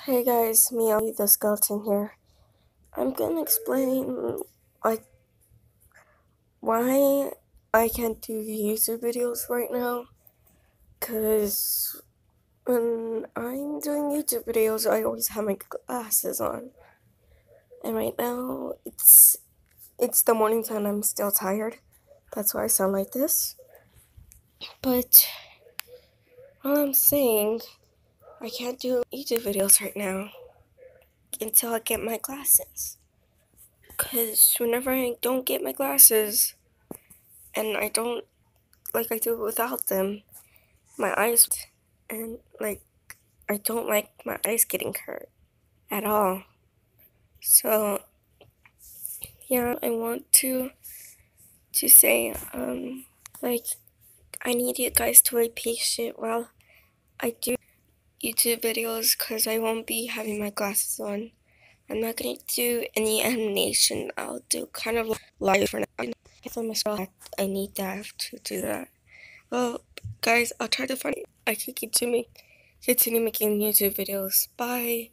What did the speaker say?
Hey guys, me, the skeleton here. I'm gonna explain like why I can't do YouTube videos right now. Cause when I'm doing YouTube videos, I always have my glasses on, and right now it's it's the morning time. I'm still tired. That's why I sound like this. But all I'm saying I can't do YouTube videos right now until I get my glasses. Because whenever I don't get my glasses and I don't, like I do without them, my eyes, and like, I don't like my eyes getting hurt at all. So, yeah, I want to, to say, um, like, I need you guys to be patient while I do YouTube videos because I won't be having my glasses on. I'm not going to do any animation. I'll do kind of live for now. If myself, I need that to do that. Well, guys, I'll try to find. I can continue, continue making YouTube videos. Bye.